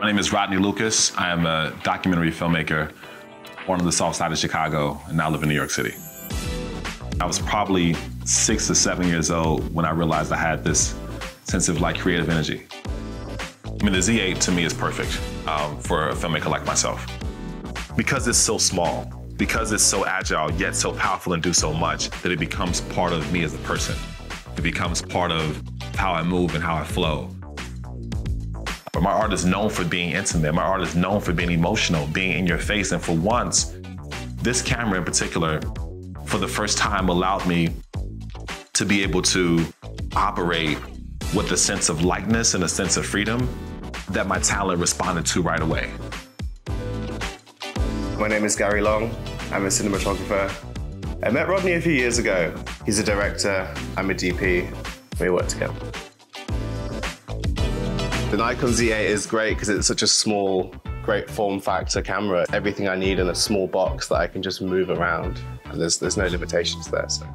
My name is Rodney Lucas. I am a documentary filmmaker, born on the south side of Chicago, and now live in New York City. I was probably six or seven years old when I realized I had this sense of like creative energy. I mean, the Z8 to me is perfect um, for a filmmaker like myself. Because it's so small, because it's so agile, yet so powerful and do so much, that it becomes part of me as a person. It becomes part of how I move and how I flow. But my art is known for being intimate. My art is known for being emotional, being in your face. And for once, this camera in particular, for the first time, allowed me to be able to operate with a sense of lightness and a sense of freedom that my talent responded to right away. My name is Gary Long. I'm a cinematographer. I met Rodney a few years ago. He's a director, I'm a DP. We work together. The Nikon Z8 is great because it's such a small, great form factor camera. Everything I need in a small box that I can just move around. And there's, there's no limitations there. So.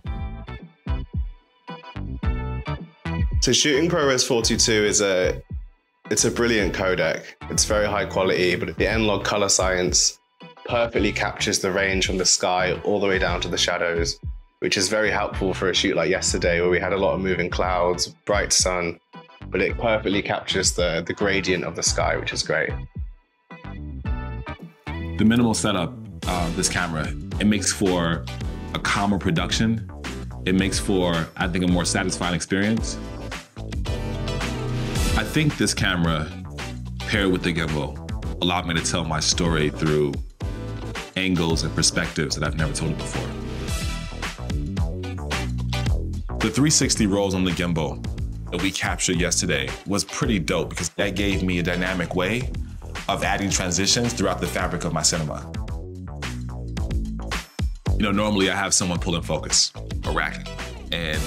So shooting ProRes 422 is a it's a brilliant codec. It's very high quality, but the N-Log color science perfectly captures the range from the sky all the way down to the shadows, which is very helpful for a shoot like yesterday where we had a lot of moving clouds, bright sun, but it perfectly captures the, the gradient of the sky, which is great. The minimal setup of this camera, it makes for a calmer production. It makes for, I think, a more satisfying experience. I think this camera, paired with the gimbal, allowed me to tell my story through angles and perspectives that I've never told it before. The 360 rolls on the gimbal that we captured yesterday was pretty dope because that gave me a dynamic way of adding transitions throughout the fabric of my cinema. You know, normally I have someone pulling focus or racking. And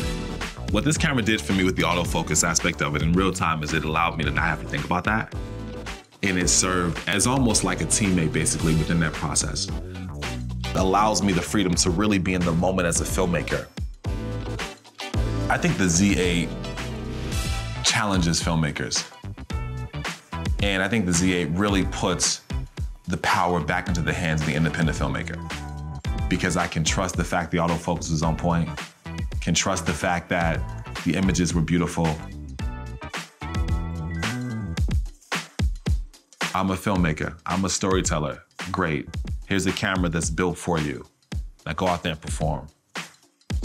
what this camera did for me with the autofocus aspect of it in real time is it allowed me to not have to think about that. And it served as almost like a teammate basically within that process. It allows me the freedom to really be in the moment as a filmmaker. I think the Z8 challenges filmmakers. And I think the Z8 really puts the power back into the hands of the independent filmmaker. Because I can trust the fact the autofocus is on point, can trust the fact that the images were beautiful. I'm a filmmaker, I'm a storyteller. Great. Here's a camera that's built for you. Now go out there and perform.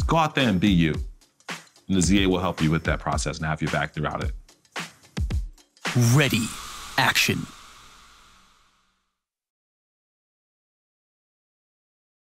Go out there and be you. And the Z8 will help you with that process and have you back throughout it. Ready, action.